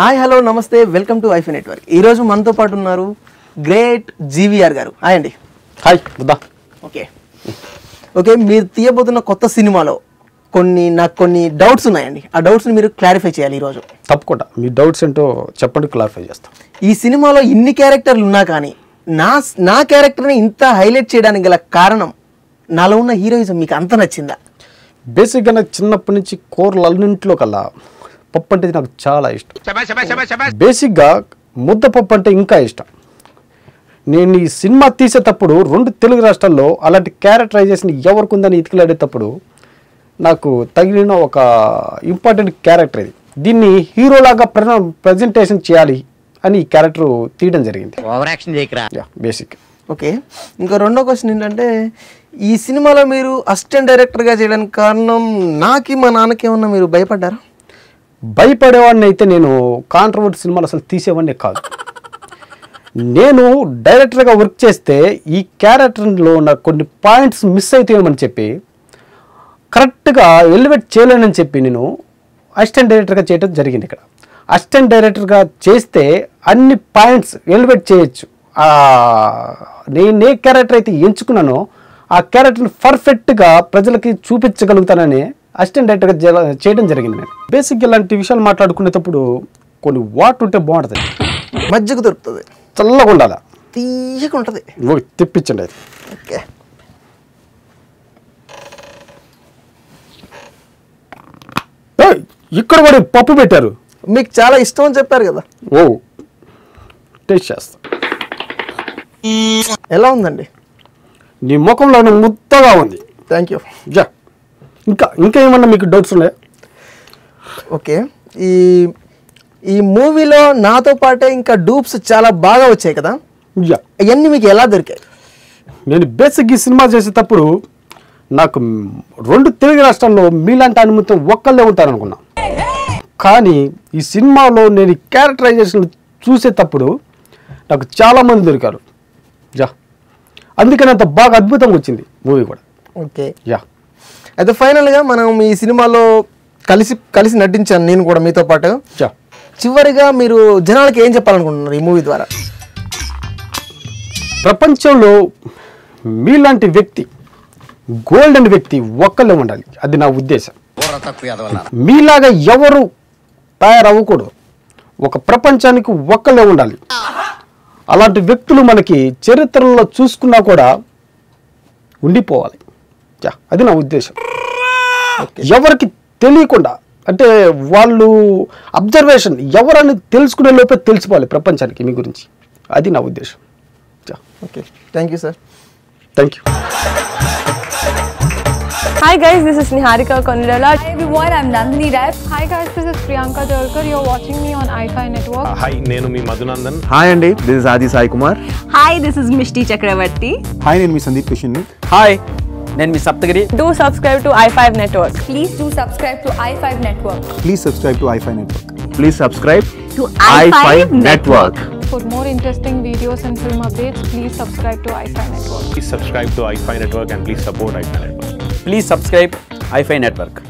Hi hello నమస్తే welcome to ఐఫీ network. ఈరోజు మనతో పాటు ఉన్నారు గ్రేట్ జీవీఆర్ గారు. హాయ్ అండి. Hi Buddha okay. ఓకే మీరు తీయబోతున్న కొత్త సినిమాలో కొన్ని నాకు కొన్ని డౌట్స్ ఉన్నాయండి. ఆ డౌట్స్ని మీరు క్లారిఫై చేయాలి ఈరోజు తప్పకుండా. మీ డౌట్స్ ఏంటో చెప్పండి క్లారిఫై చేస్తాం. ఈ సినిమాలో ఇన్ని క్యారెక్టర్లు ఉన్నా కానీ నా నా క్యారెక్టర్ని ఇంత హైలైట్ చేయడానికి గల కారణం నాలో ఉన్న హీరోయిజం మీకు అంత నచ్చిందా? బేసిక్గా నాకు చిన్నప్పటి నుంచి కూరలన్నింటిలో కల్లా పప్పు అంటే నాకు చాలా ఇష్టం. బేసిక్గా ముద్దపప్పు అంటే ఇంకా ఇష్టం. నేను ఈ సినిమా తీసేటప్పుడు రెండు తెలుగు రాష్ట్రాల్లో అలాంటి క్యారెక్టరైజేషన్ ఎవరికి ఉందని ఇతికిలాడేటప్పుడు నాకు తగిలిన ఒక ఇంపార్టెంట్ క్యారెక్టర్ ఇది. దీన్ని హీరోలాగా ప్ర ప్రజెంటేషన్ చేయాలి అని ఈ క్యారెక్టర్ తీయడం జరిగింది. ఓవర్ యాక్షన్ చేయకరా? బేసిక్. ఓకే. ఇంకా రెండో క్వశ్చన్ ఏంటంటే ఈ సినిమాలో మీరు అసిస్టెంట్ డైరెక్టర్గా చేయడానికి కారణం నాకి మా నాన్నకి ఏమన్నా మీరు భయపడ్డారా? భయపడేవాడిని అయితే నేను కాంట్రవర్ట్ సినిమాలు అసలు తీసేవాడిని కాదు. నేను డైరెక్టర్గా వర్క్ చేస్తే ఈ క్యారెక్టర్లో ఉన్న కొన్ని పాయింట్స్ మిస్ అవుతాయేమని చెప్పి కరెక్ట్గా ఎలివేట్ చేయలేనని చెప్పి నేను అసిస్టెంట్ డైరెక్టర్గా చేయడం జరిగింది ఇక్కడ. అసిస్టెంట్ డైరెక్టర్గా చేస్తే అన్ని పాయింట్స్ ఎలివేట్ చేయొచ్చు. నేను ఏ క్యారెక్టర్ అయితే ఎంచుకున్నానో ఆ క్యారెక్టర్ని పర్ఫెక్ట్గా ప్రజలకి చూపించగలుగుతానని అసిస్టెంట్ డైరెక్టర్గా చేయడం జరిగింది. నేను బేసిక్ ఇలాంటి విషయాలు మాట్లాడుకునేటప్పుడు కొన్ని వాటర్ ఉంటే బాగుంటుంది. మజ్జిగ దొరుకుతుంది. చల్లగా ఉండాలి? తీయగా ఉంటుంది. ఓ, తెప్పించండి అది. ఓకే. ఇక్కడ కూడా పప్పు పెట్టారు. మీకు చాలా ఇష్టం అని చెప్పారు కదా. ఓ టేస్ట్ చేస్తా. ఎలా ఉందండి? నీ ముఖంలో ముద్దగా ఉంది. థ్యాంక్ యూ జా. ఇంకా ఇంకా ఏమన్నా మీకు డౌట్స్ ఉన్నాయా? ఓకే. ఈ ఈ మూవీలో నాతో పాటే ఇంకా డూప్స్ చాలా బాగా వచ్చాయి కదా? యా. అవన్నీ మీకు ఎలా దొరికాయి? నేను బేసిక్ ఈ సినిమా చేసేటప్పుడు నాకు రెండు తెలుగు రాష్ట్రాల్లో మీలాంటి అనుమతి ఒక్కళ్ళే ఉంటారనుకున్నా. కానీ ఈ సినిమాలో నేను క్యారెక్టరైజేషన్ చూసేటప్పుడు నాకు చాలామంది దొరికారు. యా. అందుకని అంత బాగా అద్భుతంగా వచ్చింది మూవీ కూడా. ఓకే. యా. అయితే ఫైనల్గా మనం ఈ సినిమాలో కలిసి కలిసి నటించాను నేను కూడా మీతో పాటు. చివరిగా మీరు జనాలకి ఏం చెప్పాలనుకుంటున్నారు ఈ మూవీ ద్వారా? ప్రపంచంలో మీలాంటి వ్యక్తి గోల్డెన్ వ్యక్తి ఒక్కళ్ళే ఉండాలి. అది నా ఉద్దేశం. మీలాగా ఎవరు తయారవ్వకూడదు. ఒక ప్రపంచానికి ఒక్కళ్ళే ఉండాలి. అలాంటి వ్యక్తులు మనకి చరిత్రలో చూసుకున్నా కూడా ఉండిపోవాలి. యా, అది నా ఉద్దేశం ఎవరికి తెలియకుండా అంటే వాళ్ళు అబ్జర్వేషన్ ఎవరని తెలుసుకునే లోపే తెలిసిపోవాలి ప్రపంచానికి మీ గురించి అది నా ఉద్దేశం okay thank you sir thank you Hi guys, this is Niharika Konirala. Hi everyone, I'm Nandini Rai. Hi guys, this is Priyanka Jalkar. You're watching me on iFi Network. Hi నేను మీ మధునందన్ హాయ్ అండి this is Aadi Sai Kumar Hi, this is Mishti Chakravarti. Hi నేను మీ Sundeep Kishan hi Then is Saptagiri. Do subscribe to i5 Network. Please do subscribe to i5 Network. Please subscribe to i5 Network. Please subscribe to i5, Network. For more interesting videos and film updates, please subscribe to i5 Network. Please subscribe to i5 Network and please support i5 Network. Please subscribe i5 Network.